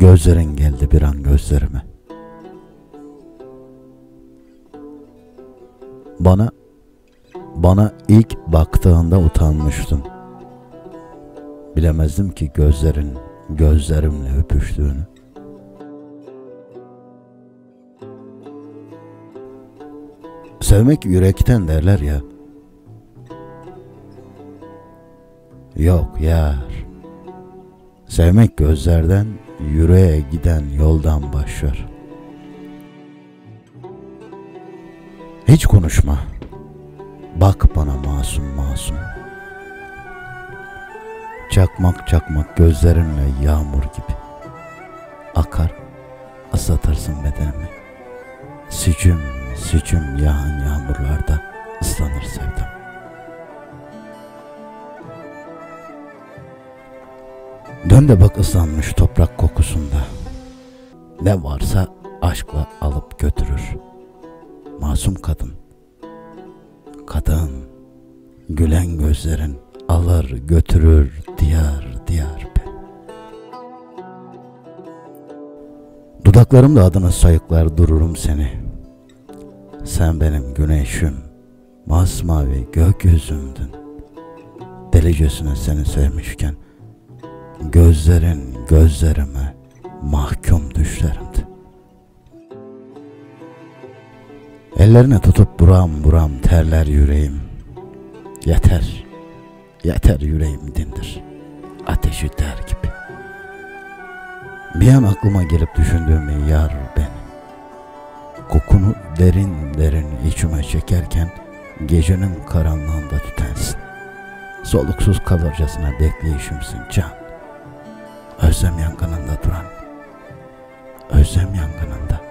Gözlerin geldi bir an gözlerime. Bana bana ilk baktığında utanmıştın. Bilemezdim ki gözlerin gözlerimle öpüştüğünü. Sevmek yürekten derler ya. Yok yar. Sevmek gözlerden, yüreğe giden yoldan başlar. Hiç konuşma. Bak bana masum masum. Çakmak çakmak gözlerinle yağmur gibi. Akar, ıslatırsın bedenimi. Sicim sicim yağan yağmurlarda ıslanır sevdam. Dön de bak ıslanmış toprak kokusunda. Ne varsa aşkla alıp götürür. Masum kadın. Kadın. Gülen gözlerin alır götürür diyar diyar be. Dudaklarımda adını sayıklar dururum seni. Sen benim güneşim, masmavi gökyüzümdün. Delicesine seni sevmişken Gözlerin gözlerime mahkum düşlerimdi. Ellerine tutup buram buram terler yüreğim. Yeter, yeter yüreğim dindir. Ateşi der gibi. Bir an aklıma gelip düşündüğüm yar beni. Kokunu derin derin içime çekerken gecenin karanlığında tütensin. Soluksuz kalırcasına bekleyişimsin can özlem yankananda duran, özlem yankananda.